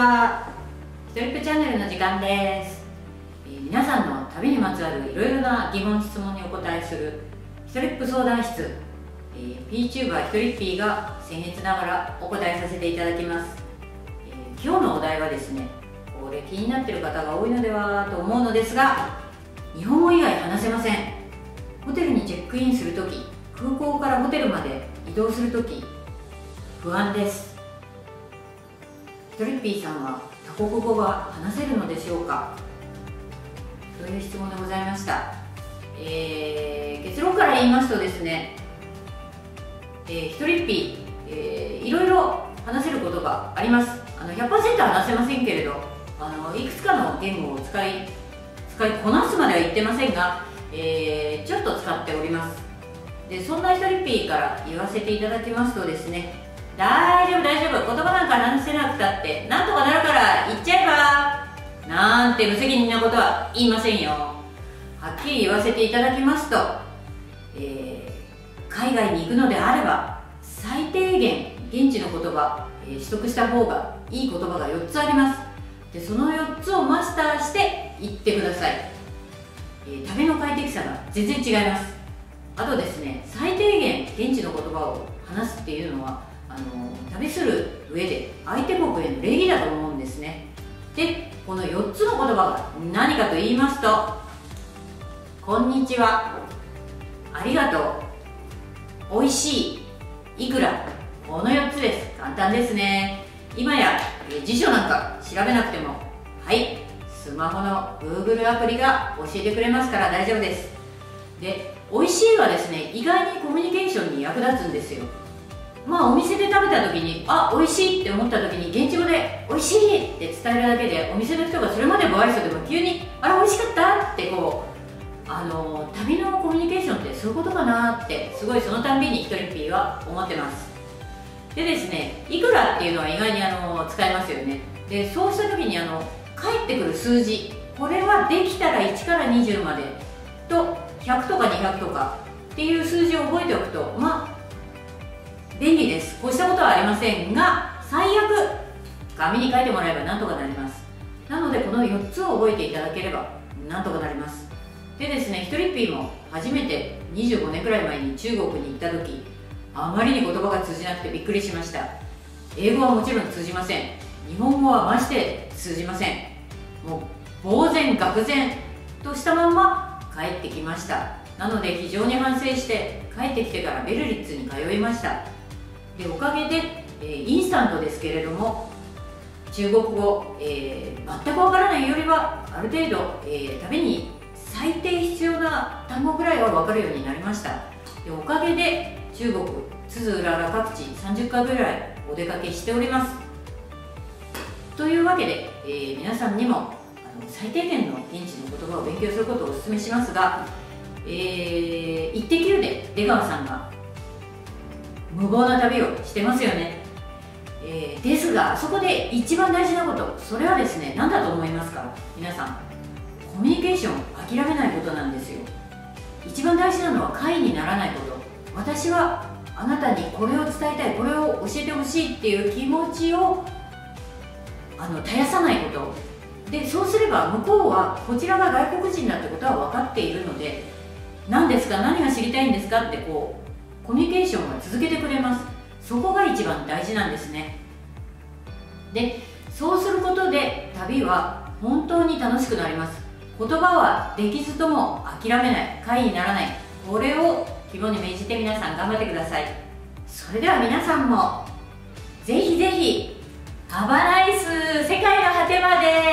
は。ストリップチャンネルの時間です、皆さんの旅にまつわるいろいろな疑問質問にお答えするストリップ相談室、えー、PTuber ひとりっぴーが僭越ながらお答えさせていただきます、今日のお題はですねこれ気になってる方が多いのではと思うのですが日本語以外話せません。ホテルにチェックインするとき空港からホテルまで移動するとき不安です。トリッピーさんは多国語が話せるのでしょうか？という質問でございました、えー結論から言いますとですね、えー、トリッピー、えーいろいろ話せることがあります。あの100%話せませんけれどあのいくつかの言語を使い使いこなすまでは言ってませんが、えーちょっと使っております。でそんなひとりっぴーから言わせていただきますとですね大丈夫大丈夫。言葉なんか話せなくたって。なんとかなるから言っちゃえば。なんて無責任なことは言いませんよ。はっきり言わせていただきますと、えー海外に行くのであれば最低限現地の言葉、えー取得した方がいい言葉が4つあります。でその4つをマスターして行ってください、えー旅の快適さが全然違います。あとですね最低限現地の言葉を話すっていうのはあの旅する上で相手国への礼儀だと思うんですね。でこの4つの言葉が何かと言いますと「こんにちは」「ありがとう」「おいしい」「いくら」この4つです。簡単ですね。今や辞書なんか調べなくてもはいスマホの Google アプリが教えてくれますから大丈夫です。で美味しいはですね意外にコミュニケーションに役立つんですよ。まあお店で食べた時にあ美味しいって思った時に現地語で美味しいって伝えるだけでお店の人がそれまで不愛想でも急にあら美味しかった？ってこうあの旅のコミュニケーションってそういうことかなってすごいそのたんびにひとりっぴーは思ってます。でですねいくらっていうのは意外にあの使えますよね。でそうした時にあの返ってくる数字これはできたら1から20までと100とか200とかっていう数字を覚えておくとまあ便利です。こうしたことはありませんが最悪紙に書いてもらえばなんとかなります。なのでこの4つを覚えていただければなんとかなります。でですねひとりっぴーも初めて25年くらい前に中国に行った時あまりに言葉が通じなくてびっくりしました。英語はもちろん通じません。日本語はまして通じません。もう呆然愕然としたまんま帰ってきました。なので非常に反省して帰ってきてからベルリッツに通いました。でおかげで、えーインスタントですけれども中国語、えー全くわからないよりはある程度、えー旅に最低必要な単語ぐらいは分かるようになりましたでおかげで中国津々浦々各地30回ぐらいお出かけしておりますというわけで、えー皆さんにもあの最低限の現地の言葉を勉強することをお勧めしますが「えー、イッテ Q!」で出川さんが無謀な旅をしてますよね、えーですがそこで一番大事なことそれはですね何だと思いますか？皆さん。コミュニケーション諦めないことなんですよ。一番大事なのは会にならないこと。私はあなたにこれを伝えたいこれを教えてほしいっていう気持ちをあの絶やさないこと。でそうすれば向こうはこちらが外国人だってことは分かっているので何ですか？何が知りたいんですか？ってこうコミュニケーションが続けてくれます。そこが一番大事なんですね。でそうすることで旅は本当に楽しくなります。言葉はできずとも諦めない。会にならない。これを肝に銘じて皆さん頑張ってください。それでは皆さんもぜひぜひハバナイス世界の果てまで